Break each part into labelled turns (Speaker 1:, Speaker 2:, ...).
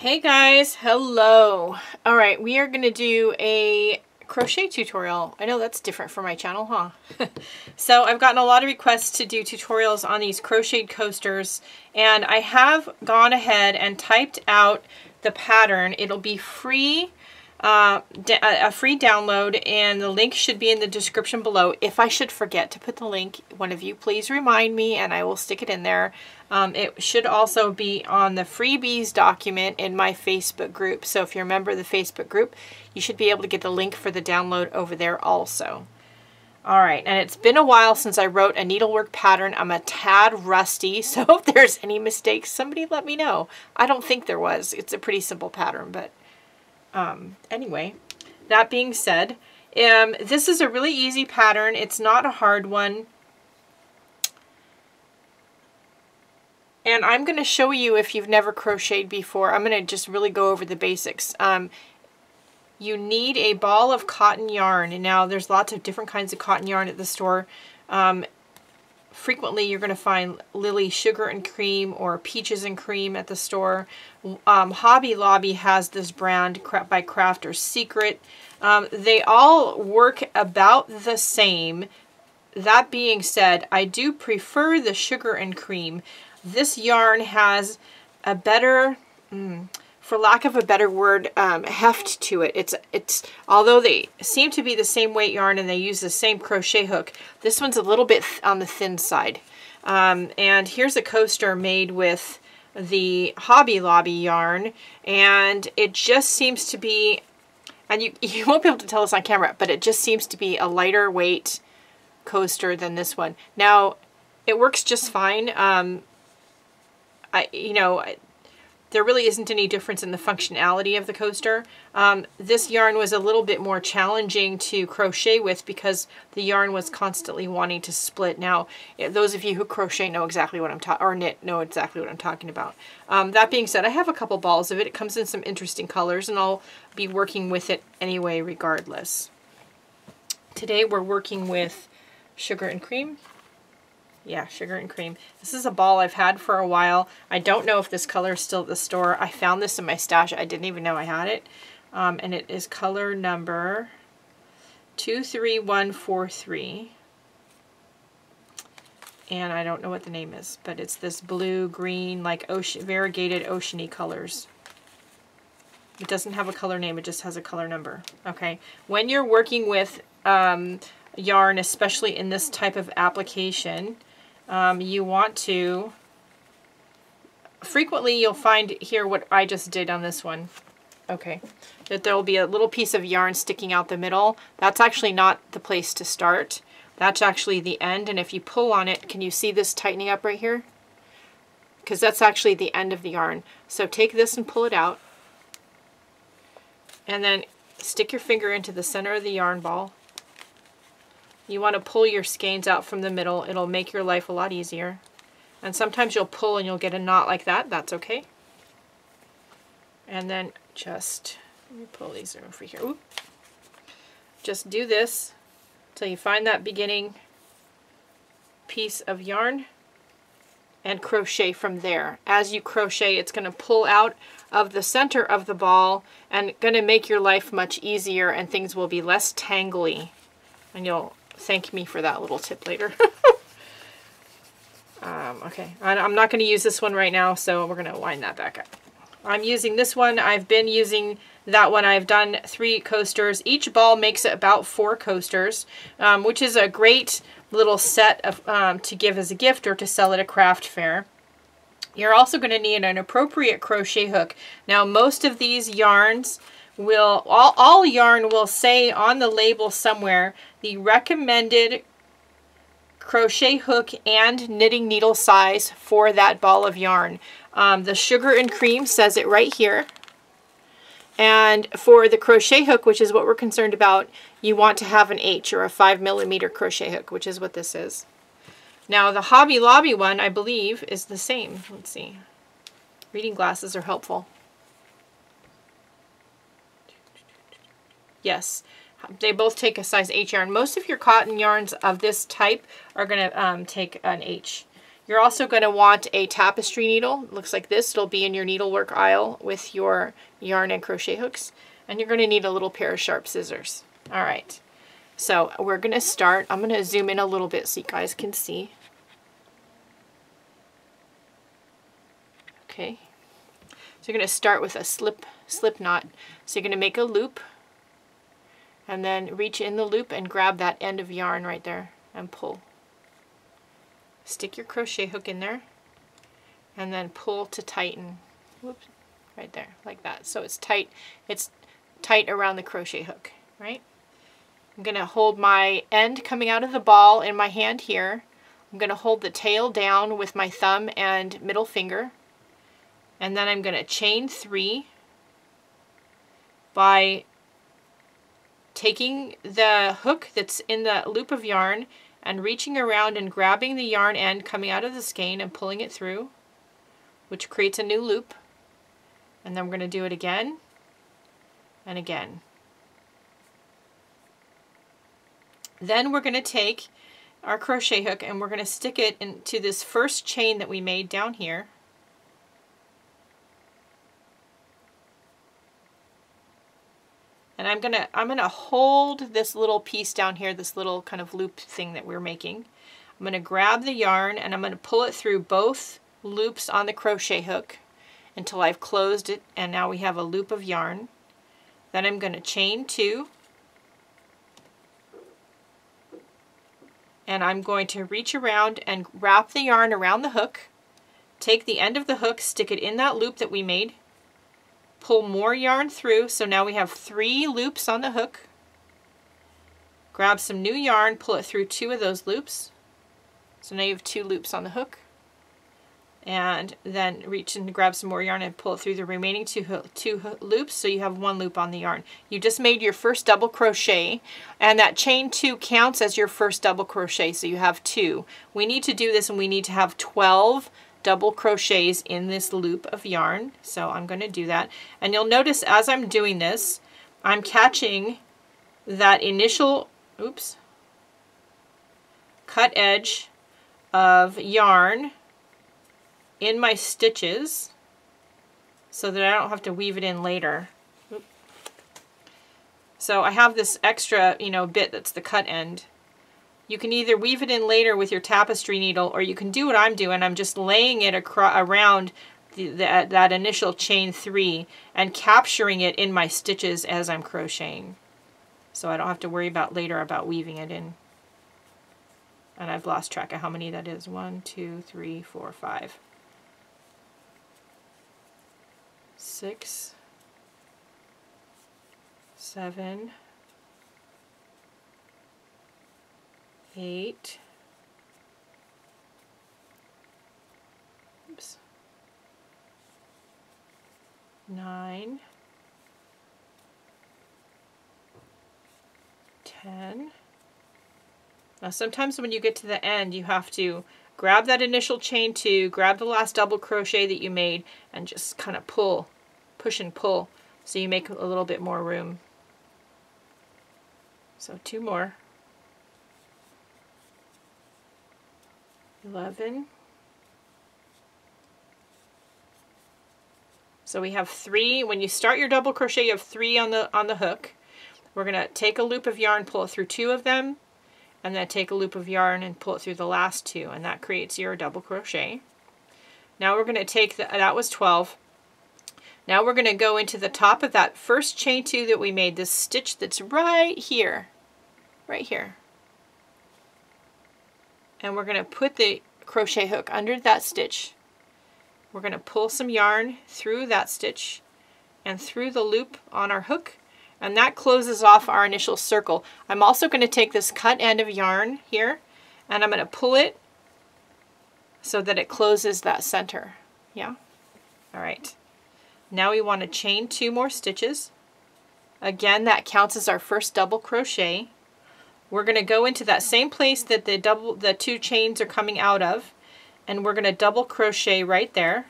Speaker 1: Hey guys, hello. All right, we are going to do a crochet tutorial. I know that's different for my channel, huh? so I've gotten a lot of requests to do tutorials on these crocheted coasters and I have gone ahead and typed out the pattern. It'll be free uh, a free download and the link should be in the description below. If I should forget to put the link, one of you please remind me and I will stick it in there. Um, it should also be on the freebies document in my Facebook group. So if you're a member of the Facebook group, you should be able to get the link for the download over there also. All right, and it's been a while since I wrote a needlework pattern. I'm a tad rusty, so if there's any mistakes, somebody let me know. I don't think there was. It's a pretty simple pattern, but um, anyway, that being said, um, this is a really easy pattern. It's not a hard one. And I'm going to show you if you've never crocheted before. I'm going to just really go over the basics. Um, you need a ball of cotton yarn. Now there's lots of different kinds of cotton yarn at the store. Um, frequently you're going to find Lily Sugar and Cream or Peaches and Cream at the store. Um, Hobby Lobby has this brand by Crafter's Secret. Um, they all work about the same. That being said, I do prefer the Sugar and Cream. This yarn has a better, mm, for lack of a better word, um, heft to it. It's, it's, although they seem to be the same weight yarn and they use the same crochet hook, this one's a little bit on the thin side. Um, and here's a coaster made with the Hobby Lobby yarn and it just seems to be, and you, you won't be able to tell this on camera, but it just seems to be a lighter weight coaster than this one. Now, it works just fine. Um, I, you know, there really isn't any difference in the functionality of the coaster. Um, this yarn was a little bit more challenging to crochet with because the yarn was constantly wanting to split. Now, eh, those of you who crochet know exactly what I'm talking, or knit know exactly what I'm talking about. Um, that being said, I have a couple balls of it. It comes in some interesting colors and I'll be working with it anyway regardless. Today we're working with sugar and cream yeah, sugar and cream. This is a ball I've had for a while. I don't know if this color is still at the store. I found this in my stash. I didn't even know I had it. Um, and it is color number 23143. And I don't know what the name is, but it's this blue, green, like ocean, variegated oceany colors. It doesn't have a color name, it just has a color number. Okay, when you're working with um, yarn, especially in this type of application, um, you want to, frequently you'll find here what I just did on this one. Okay, that there will be a little piece of yarn sticking out the middle. That's actually not the place to start. That's actually the end, and if you pull on it, can you see this tightening up right here? Because that's actually the end of the yarn. So take this and pull it out, and then stick your finger into the center of the yarn ball, you want to pull your skeins out from the middle. It'll make your life a lot easier. And sometimes you'll pull and you'll get a knot like that. That's okay. And then just, let me pull these over here. Oop. Just do this until you find that beginning piece of yarn and crochet from there. As you crochet, it's going to pull out of the center of the ball and going to make your life much easier and things will be less tangly. And you'll thank me for that little tip later. um, okay, I'm not going to use this one right now, so we're going to wind that back up. I'm using this one. I've been using that one. I've done three coasters. Each ball makes about four coasters, um, which is a great little set of, um, to give as a gift or to sell at a craft fair. You're also going to need an appropriate crochet hook. Now, most of these yarns will, all, all yarn will say on the label somewhere the recommended crochet hook and knitting needle size for that ball of yarn. Um, the sugar and cream says it right here. And for the crochet hook, which is what we're concerned about, you want to have an H or a 5 millimeter crochet hook, which is what this is. Now the Hobby Lobby one, I believe, is the same. Let's see. Reading glasses are helpful. Yes, they both take a size H yarn. Most of your cotton yarns of this type are going to um, take an H. You're also going to want a tapestry needle. Looks like this. It'll be in your needlework aisle with your yarn and crochet hooks. And you're going to need a little pair of sharp scissors. All right. So we're going to start. I'm going to zoom in a little bit so you guys can see. Okay. So you're going to start with a slip slip knot. So you're going to make a loop and then reach in the loop and grab that end of yarn right there and pull. Stick your crochet hook in there and then pull to tighten. Whoops, right there, like that. So it's tight, it's tight around the crochet hook, right? I'm gonna hold my end coming out of the ball in my hand here. I'm gonna hold the tail down with my thumb and middle finger. And then I'm gonna chain three by taking the hook that's in the loop of yarn and reaching around and grabbing the yarn end coming out of the skein and pulling it through, which creates a new loop. And then we're going to do it again and again. Then we're going to take our crochet hook and we're going to stick it into this first chain that we made down here. And I'm gonna I'm gonna hold this little piece down here, this little kind of loop thing that we're making. I'm gonna grab the yarn and I'm gonna pull it through both loops on the crochet hook until I've closed it and now we have a loop of yarn. Then I'm gonna chain two and I'm going to reach around and wrap the yarn around the hook, take the end of the hook, stick it in that loop that we made, pull more yarn through. So now we have three loops on the hook. Grab some new yarn, pull it through two of those loops. So now you have two loops on the hook. And then reach and grab some more yarn and pull it through the remaining two, two loops so you have one loop on the yarn. You just made your first double crochet and that chain two counts as your first double crochet so you have two. We need to do this and we need to have 12 double crochets in this loop of yarn. So I'm going to do that. And you'll notice as I'm doing this, I'm catching that initial, oops, cut edge of yarn in my stitches so that I don't have to weave it in later. So I have this extra, you know, bit that's the cut end you can either weave it in later with your tapestry needle or you can do what I'm doing. I'm just laying it around the, the, uh, that initial chain three and capturing it in my stitches as I'm crocheting. So I don't have to worry about later about weaving it in. And I've lost track of how many that is. One, two, three, four, five. Six, seven, eight, oops, nine, ten. Now sometimes when you get to the end you have to grab that initial chain two, grab the last double crochet that you made and just kind of pull, push and pull so you make a little bit more room. So two more. 11. So we have three, when you start your double crochet, you have three on the, on the hook. We're gonna take a loop of yarn, pull it through two of them, and then take a loop of yarn and pull it through the last two, and that creates your double crochet. Now we're gonna take, the, that was 12. Now we're gonna go into the top of that first chain two that we made, this stitch that's right here, right here and we're going to put the crochet hook under that stitch. We're going to pull some yarn through that stitch and through the loop on our hook and that closes off our initial circle. I'm also going to take this cut end of yarn here and I'm going to pull it so that it closes that center. Yeah? All right. Now we want to chain two more stitches. Again, that counts as our first double crochet. We're going to go into that same place that the double the two chains are coming out of and we're going to double crochet right there.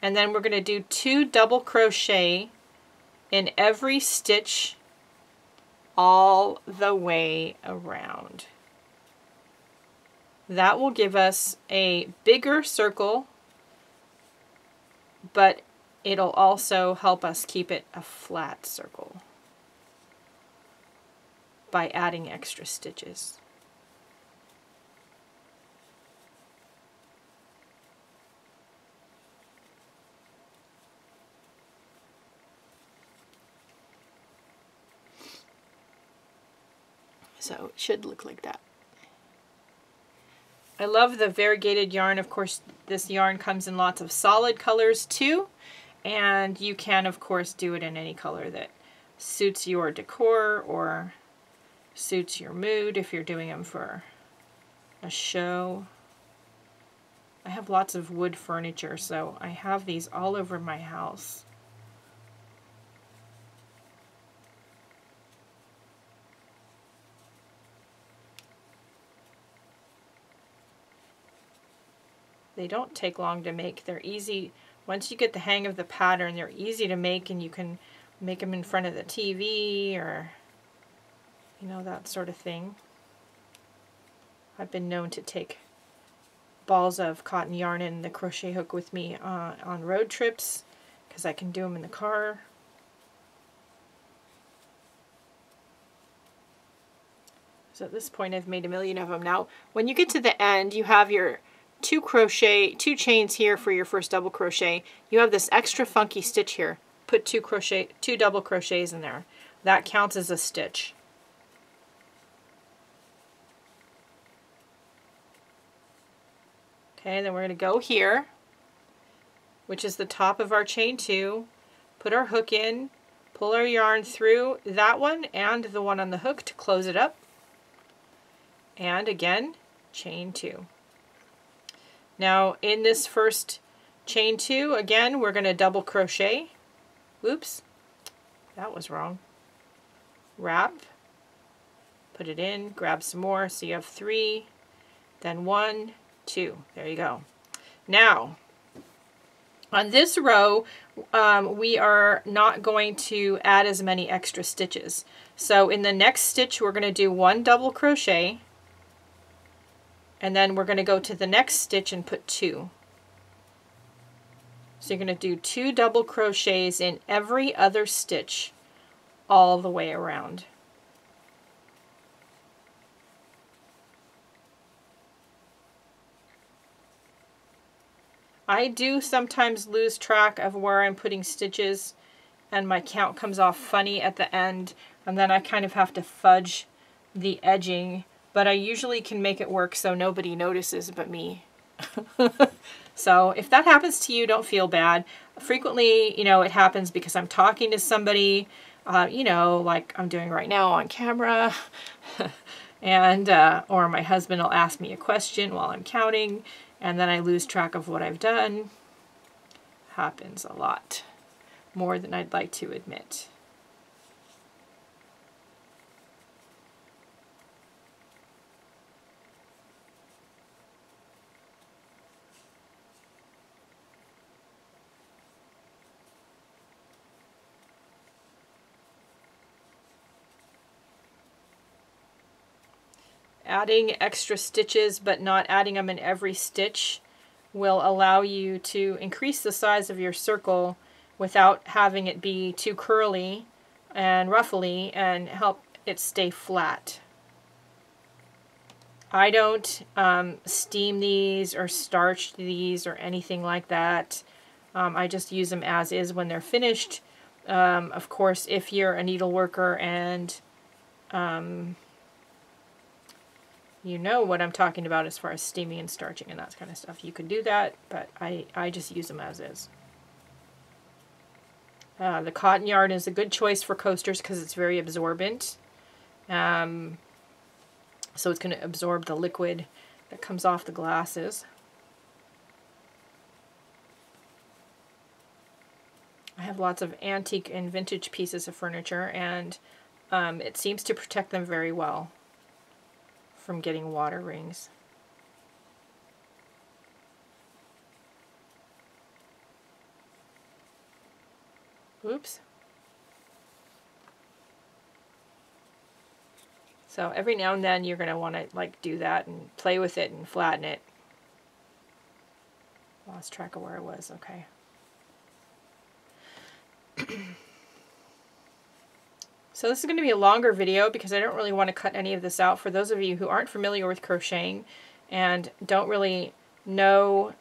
Speaker 1: And then we're going to do two double crochet in every stitch all the way around. That will give us a bigger circle, but it'll also help us keep it a flat circle by adding extra stitches. So it should look like that. I love the variegated yarn. Of course, this yarn comes in lots of solid colors too. And you can, of course, do it in any color that suits your decor or suits your mood if you're doing them for a show. I have lots of wood furniture, so I have these all over my house. They don't take long to make. They're easy. Once you get the hang of the pattern, they're easy to make and you can make them in front of the TV or, you know, that sort of thing. I've been known to take balls of cotton yarn and the crochet hook with me uh, on road trips because I can do them in the car. So at this point I've made a million of them. Now when you get to the end you have your two crochet, two chains here for your first double crochet. You have this extra funky stitch here. Put two crochet, two double crochets in there. That counts as a stitch. Okay, then we're going to go here, which is the top of our chain two, put our hook in, pull our yarn through that one and the one on the hook to close it up, and again, chain two. Now in this first chain two, again, we're going to double crochet. Oops, that was wrong. Wrap, put it in, grab some more. So you have three, then one, two. There you go. Now, on this row, um, we are not going to add as many extra stitches. So in the next stitch, we're going to do one double crochet, and then we're going to go to the next stitch and put two. So you're going to do two double crochets in every other stitch all the way around. I do sometimes lose track of where I'm putting stitches and my count comes off funny at the end and then I kind of have to fudge the edging but I usually can make it work so nobody notices but me. so if that happens to you, don't feel bad. Frequently, you know, it happens because I'm talking to somebody, uh, you know, like I'm doing right now on camera. and uh, or my husband will ask me a question while I'm counting and then I lose track of what I've done. Happens a lot, more than I'd like to admit. Adding extra stitches but not adding them in every stitch will allow you to increase the size of your circle without having it be too curly and ruffly and help it stay flat. I don't um, steam these or starch these or anything like that. Um, I just use them as is when they're finished. Um, of course, if you're a needle worker and um, you know what I'm talking about as far as steaming and starching and that kind of stuff. You can do that, but I, I just use them as is. Uh, the cotton yarn is a good choice for coasters because it's very absorbent. Um, so it's going to absorb the liquid that comes off the glasses. I have lots of antique and vintage pieces of furniture and um, it seems to protect them very well from getting water rings. Oops. So every now and then you're going to want to like do that and play with it and flatten it. Lost track of where I was, okay. so this is going to be a longer video because I don't really want to cut any of this out. For those of you who aren't familiar with crocheting and don't really know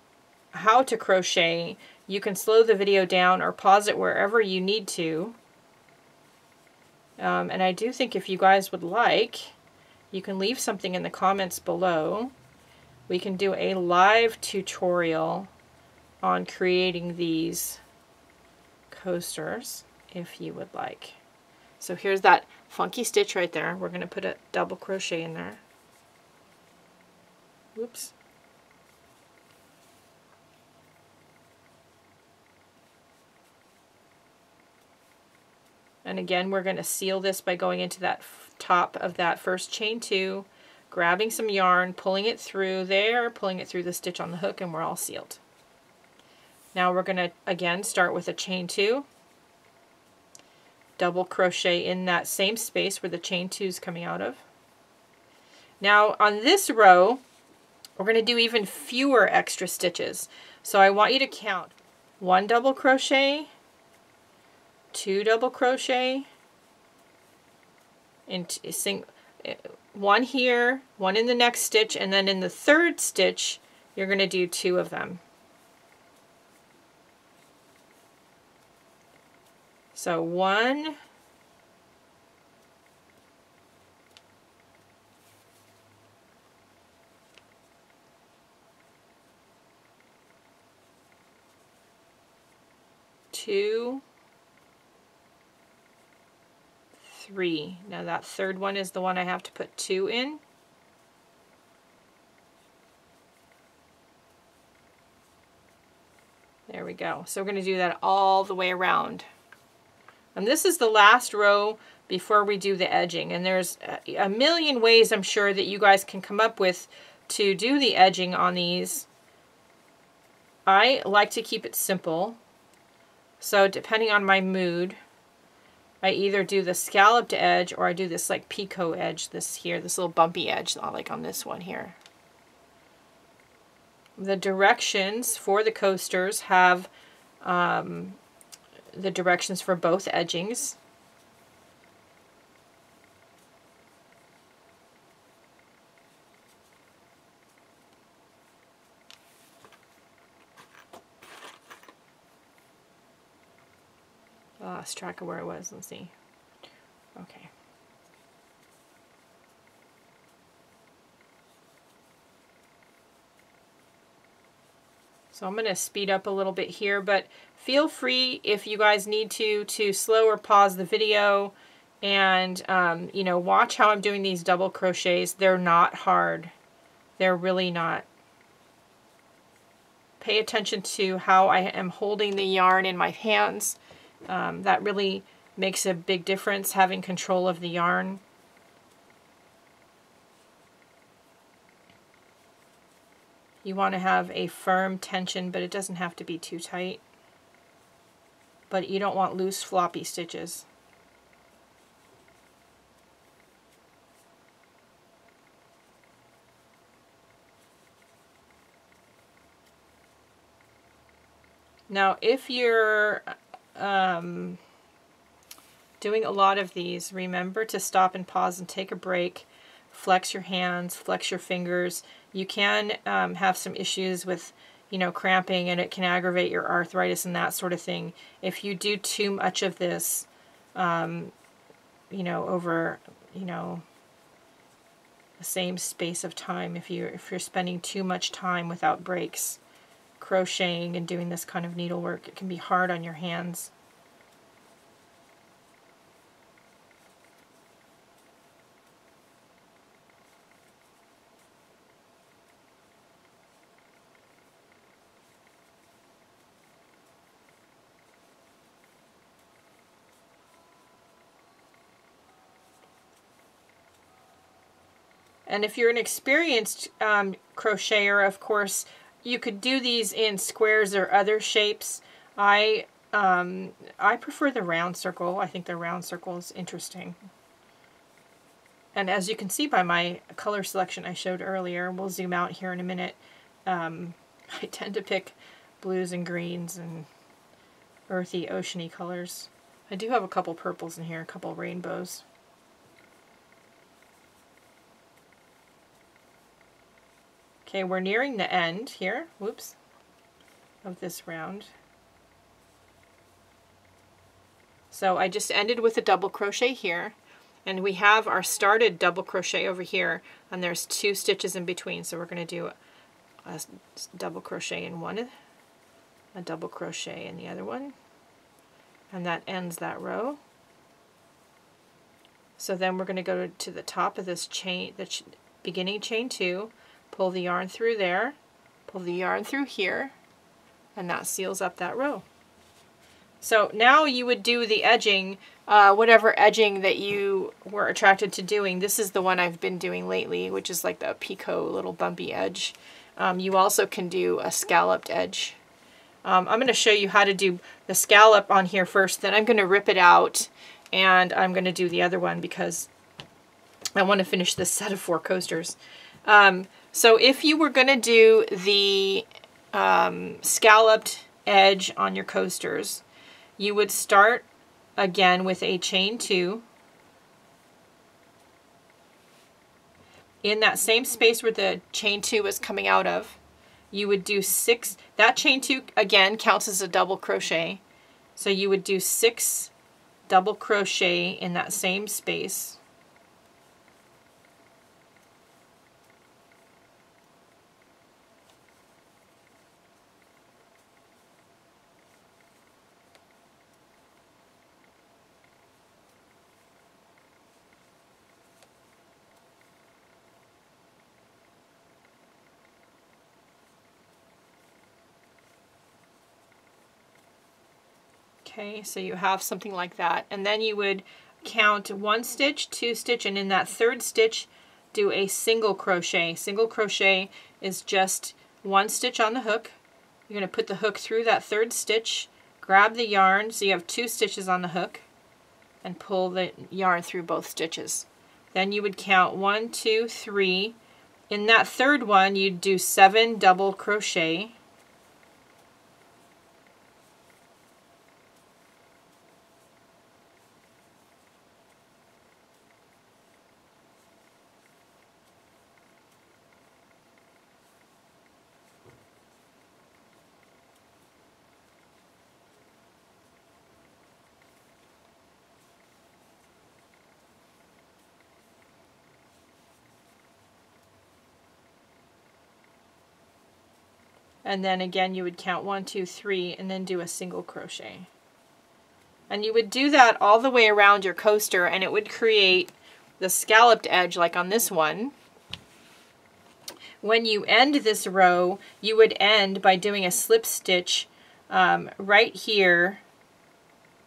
Speaker 1: how to crochet, you can slow the video down or pause it wherever you need to. Um, and I do think if you guys would like, you can leave something in the comments below. We can do a live tutorial on creating these coasters if you would like. So here's that funky stitch right there. We're going to put a double crochet in there. Whoops. And again, we're going to seal this by going into that top of that first chain two, grabbing some yarn, pulling it through there, pulling it through the stitch on the hook, and we're all sealed. Now we're going to, again, start with a chain two, double crochet in that same space where the chain two is coming out of. Now on this row, we're going to do even fewer extra stitches. So I want you to count one double crochet, two double crochet, and sing, eh, one here, one in the next stitch, and then in the third stitch, you're going to do two of them. So one, two, three. Now that third one is the one I have to put two in. There we go. So we're going to do that all the way around. And this is the last row before we do the edging. And there's a million ways I'm sure that you guys can come up with to do the edging on these. I like to keep it simple. So depending on my mood, I either do the scalloped edge or I do this like picot edge, this here, this little bumpy edge, like on this one here. The directions for the coasters have um, the directions for both edgings. lost track of where I was. Let's see. Okay. So I'm going to speed up a little bit here, but feel free if you guys need to, to slow or pause the video and, um, you know, watch how I'm doing these double crochets. They're not hard. They're really not. Pay attention to how I am holding the yarn in my hands. Um, that really makes a big difference, having control of the yarn. You want to have a firm tension, but it doesn't have to be too tight. But you don't want loose floppy stitches. Now, if you're um, doing a lot of these, remember to stop and pause and take a break. Flex your hands, flex your fingers. You can um, have some issues with, you know, cramping and it can aggravate your arthritis and that sort of thing. If you do too much of this, um, you know, over, you know, the same space of time, if you're, if you're spending too much time without breaks, crocheting and doing this kind of needlework, it can be hard on your hands. And if you're an experienced um, crocheter, of course, you could do these in squares or other shapes. I um, I prefer the round circle. I think the round circle is interesting. And as you can see by my color selection I showed earlier, we'll zoom out here in a minute, um, I tend to pick blues and greens and earthy, oceany colors. I do have a couple purples in here, a couple rainbows. Okay, we're nearing the end here, whoops, of this round. So I just ended with a double crochet here and we have our started double crochet over here and there's two stitches in between so we're going to do a double crochet in one a double crochet in the other one and that ends that row. So then we're going to go to the top of this chain the ch beginning chain two pull the yarn through there pull the yarn through here and that seals up that row so now you would do the edging, uh, whatever edging that you were attracted to doing. This is the one I've been doing lately, which is like the picot little bumpy edge. Um, you also can do a scalloped edge. Um, I'm going to show you how to do the scallop on here first, then I'm going to rip it out and I'm going to do the other one because I want to finish this set of four coasters. Um, so if you were going to do the um, scalloped edge on your coasters, you would start again with a chain two. In that same space where the chain two is coming out of you would do six that chain two again counts as a double crochet. So you would do six double crochet in that same space Okay, so you have something like that. And then you would count one stitch, two stitch, and in that third stitch, do a single crochet. Single crochet is just one stitch on the hook. You're going to put the hook through that third stitch, grab the yarn, so you have two stitches on the hook, and pull the yarn through both stitches. Then you would count one, two, three. In that third one, you'd do seven double crochet. And then again you would count one two three and then do a single crochet and you would do that all the way around your coaster and it would create the scalloped edge like on this one when you end this row you would end by doing a slip stitch um, right here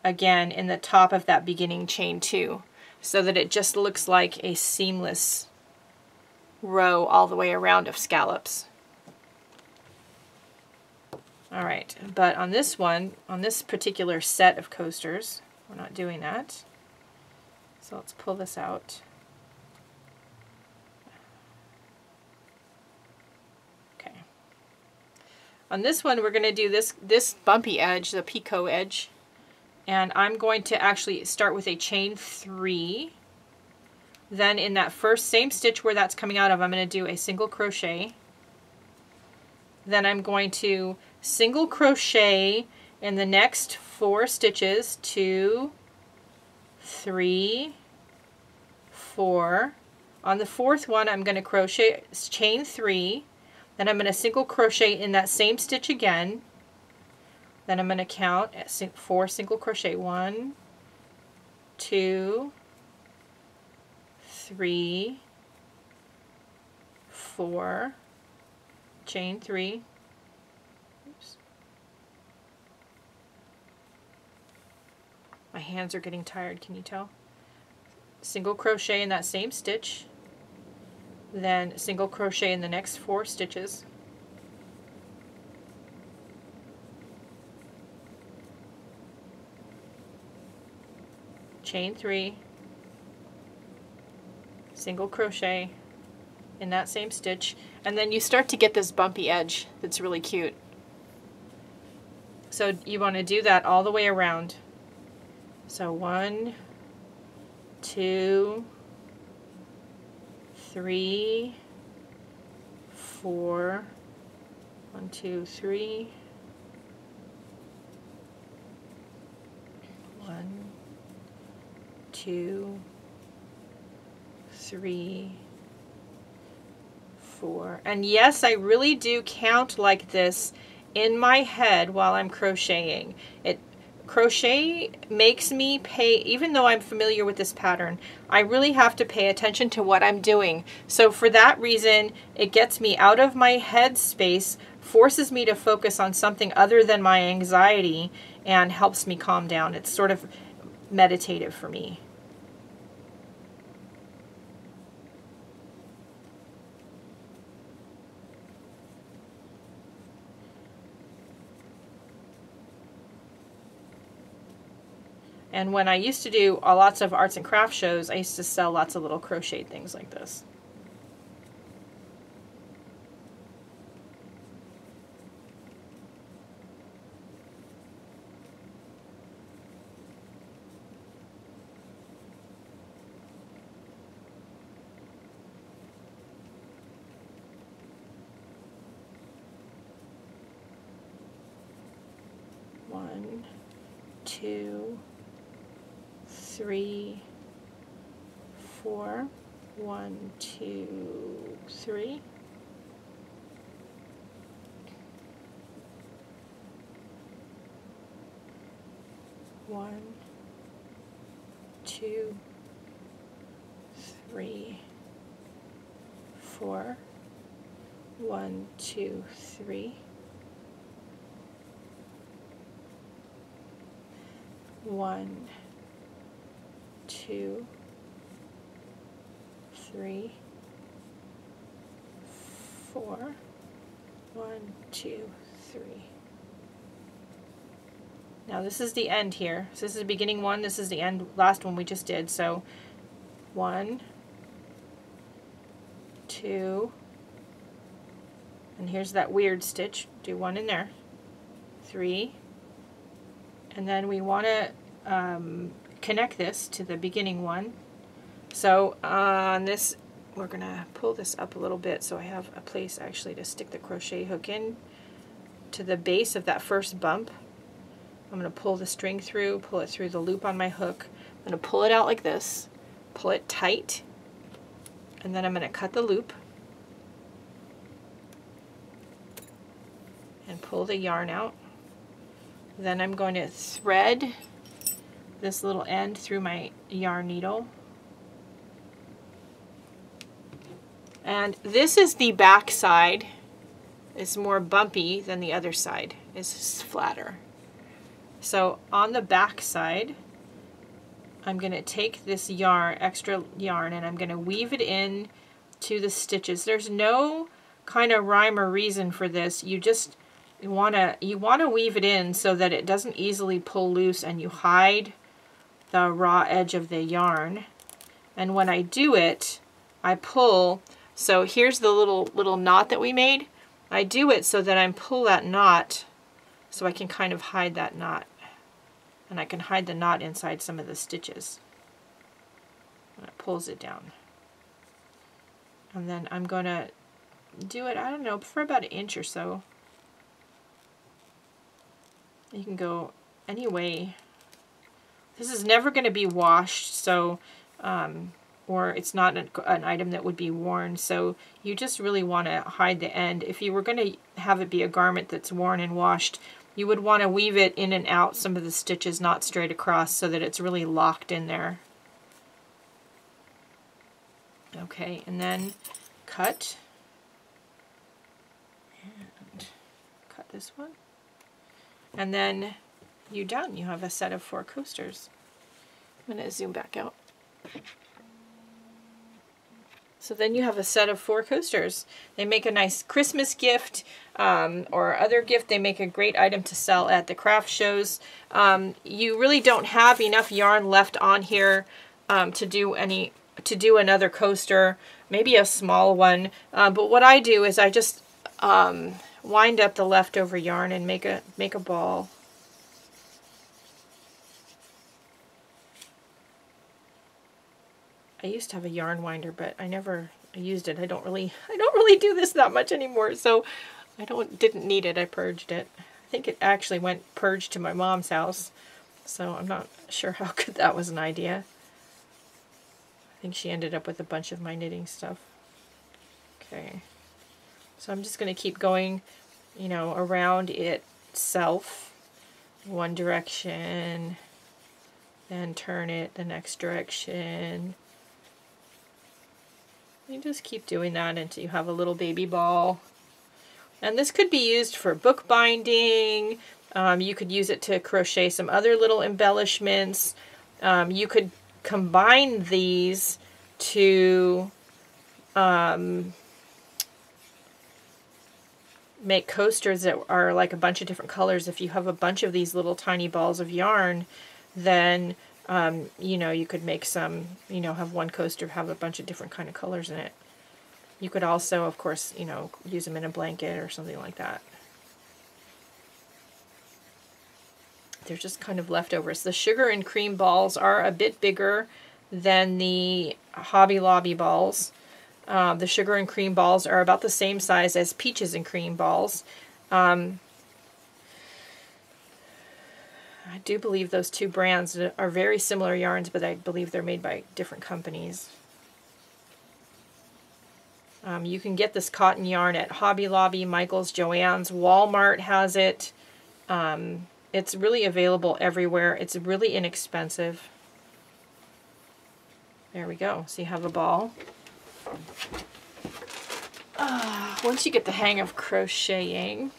Speaker 1: again in the top of that beginning chain two so that it just looks like a seamless row all the way around of scallops. All right, but on this one, on this particular set of coasters, we're not doing that. So let's pull this out. Okay. On this one, we're going to do this, this bumpy edge, the picot edge. And I'm going to actually start with a chain three. Then in that first same stitch where that's coming out of, I'm going to do a single crochet. Then I'm going to single crochet in the next four stitches, two, three, four. On the fourth one, I'm going to crochet, chain three, then I'm going to single crochet in that same stitch again. Then I'm going to count eh, at four single crochet. One, two, three, four, chain three, My hands are getting tired, can you tell? Single crochet in that same stitch, then single crochet in the next four stitches. Chain three, single crochet in that same stitch and then you start to get this bumpy edge that's really cute. So you want to do that all the way around. So one, two, three, four, one, two, three, one, two, three, four. And yes, I really do count like this in my head while I'm crocheting. It crochet makes me pay, even though I'm familiar with this pattern, I really have to pay attention to what I'm doing. So for that reason, it gets me out of my head space, forces me to focus on something other than my anxiety, and helps me calm down. It's sort of meditative for me. And when I used to do lots of arts and craft shows, I used to sell lots of little crocheted things like this. One, two, three, four, one, two, three. One, two, three, four, one, two, three. One, two, three, four, one, two, three. Now this is the end here. So this is the beginning one, this is the end, last one we just did. So one, two, and here's that weird stitch. Do one in there, three, and then we want to um, connect this to the beginning one. So uh, on this, we're going to pull this up a little bit so I have a place actually to stick the crochet hook in to the base of that first bump. I'm going to pull the string through, pull it through the loop on my hook. I'm going to pull it out like this, pull it tight, and then I'm going to cut the loop and pull the yarn out. Then I'm going to thread this little end through my yarn needle. And this is the back side. It's more bumpy than the other side. It's flatter. So on the back side, I'm going to take this yarn, extra yarn, and I'm going to weave it in to the stitches. There's no kind of rhyme or reason for this. You just you want to you want to weave it in so that it doesn't easily pull loose and you hide the raw edge of the yarn. And when I do it, I pull, so here's the little, little knot that we made. I do it so that I pull that knot so I can kind of hide that knot. And I can hide the knot inside some of the stitches. And it pulls it down. And then I'm going to do it, I don't know, for about an inch or so. You can go any way this is never going to be washed, so, um, or it's not an, an item that would be worn, so you just really want to hide the end. If you were going to have it be a garment that's worn and washed, you would want to weave it in and out some of the stitches, not straight across, so that it's really locked in there. Okay, and then cut. And cut this one. And then you done. You have a set of four coasters. I'm going to zoom back out. So then you have a set of four coasters. They make a nice Christmas gift um, or other gift. They make a great item to sell at the craft shows. Um, you really don't have enough yarn left on here um, to do any to do another coaster, maybe a small one. Uh, but what I do is I just um, wind up the leftover yarn and make a make a ball. I used to have a yarn winder, but I never used it. I don't really I don't really do this that much anymore, so I don't didn't need it. I purged it. I think it actually went purged to my mom's house, so I'm not sure how good that was an idea. I think she ended up with a bunch of my knitting stuff. Okay. So I'm just going to keep going, you know, around itself. One direction, then turn it the next direction. You just keep doing that until you have a little baby ball. And this could be used for bookbinding. Um, you could use it to crochet some other little embellishments. Um, you could combine these to um, make coasters that are like a bunch of different colors. If you have a bunch of these little tiny balls of yarn, then um, you know, you could make some, you know, have one coaster have a bunch of different kind of colors in it. You could also, of course, you know, use them in a blanket or something like that. They're just kind of leftovers. The sugar and cream balls are a bit bigger than the Hobby Lobby balls. Uh, the sugar and cream balls are about the same size as peaches and cream balls. Um, I do believe those two brands are very similar yarns, but I believe they're made by different companies. Um, you can get this cotton yarn at Hobby Lobby, Michael's, Joann's, Walmart has it. Um, it's really available everywhere. It's really inexpensive. There we go. So you have a ball. Uh, once you get the hang of crocheting,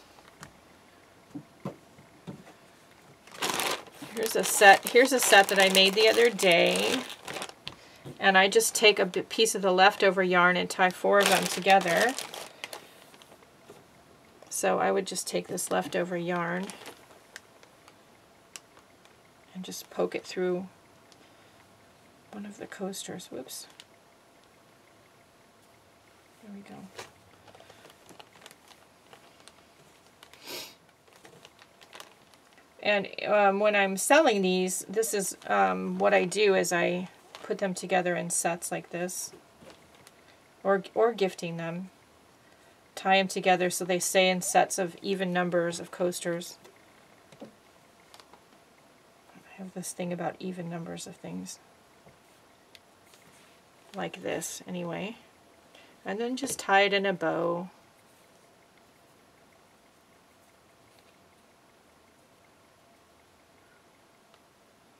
Speaker 1: here's a set. Here's a set that I made the other day and I just take a piece of the leftover yarn and tie four of them together. So I would just take this leftover yarn and just poke it through one of the coasters. Whoops. There we go. And um, when I'm selling these, this is um, what I do is I put them together in sets like this or, or gifting them. Tie them together so they stay in sets of even numbers of coasters. I have this thing about even numbers of things. Like this, anyway. And then just tie it in a bow.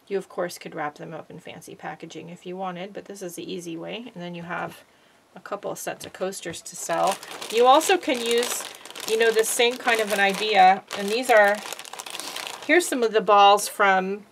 Speaker 1: You, of course, could wrap them up in fancy packaging if you wanted, but this is the easy way. And then you have a couple of sets of coasters to sell. You also can use, you know, the same kind of an idea. And these are, here's some of the balls from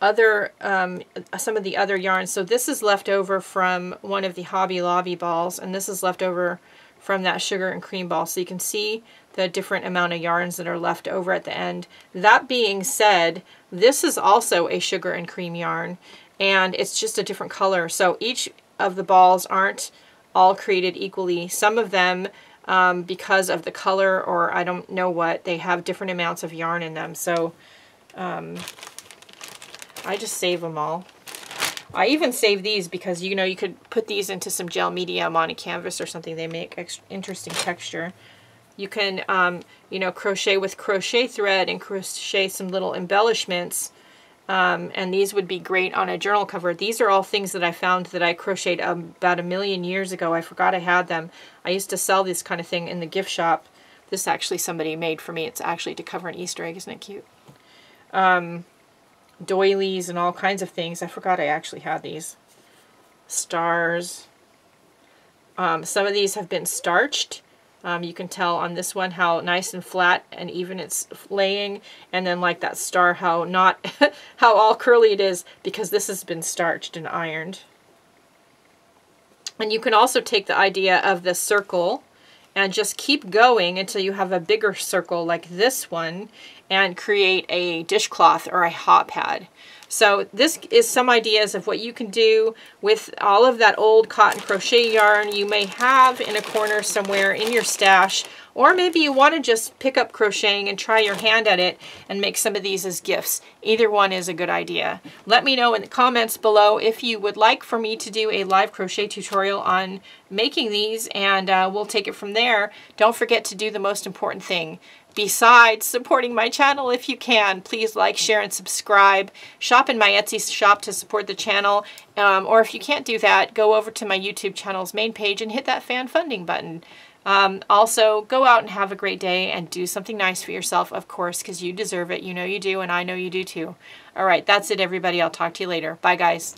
Speaker 1: other, um, some of the other yarns. So this is left over from one of the Hobby Lobby balls, and this is left over from that sugar and cream ball. So you can see the different amount of yarns that are left over at the end. That being said, this is also a sugar and cream yarn and it's just a different color. So each of the balls aren't all created equally. Some of them, um, because of the color or I don't know what, they have different amounts of yarn in them. So um, I just save them all. I even save these because, you know, you could put these into some gel medium on a canvas or something. They make interesting texture. You can, um, you know, crochet with crochet thread and crochet some little embellishments. Um, and these would be great on a journal cover. These are all things that I found that I crocheted about a million years ago. I forgot I had them. I used to sell this kind of thing in the gift shop. This actually somebody made for me. It's actually to cover an Easter egg. Isn't it cute? Um, doilies and all kinds of things. I forgot I actually had these. Stars. Um, some of these have been starched um, you can tell on this one how nice and flat and even it's laying. And then like that star, how not, how all curly it is because this has been starched and ironed. And you can also take the idea of the circle and just keep going until you have a bigger circle like this one and create a dishcloth or a hot pad. So this is some ideas of what you can do with all of that old cotton crochet yarn you may have in a corner somewhere in your stash or maybe you want to just pick up crocheting and try your hand at it and make some of these as gifts. Either one is a good idea. Let me know in the comments below if you would like for me to do a live crochet tutorial on making these and uh, we'll take it from there. Don't forget to do the most important thing. Besides supporting my channel if you can, please like, share, and subscribe. Shop in my Etsy shop to support the channel. Um, or if you can't do that, go over to my YouTube channel's main page and hit that fan funding button. Um, also, go out and have a great day and do something nice for yourself, of course, because you deserve it. You know you do, and I know you do too. All right, that's it, everybody. I'll talk to you later. Bye, guys.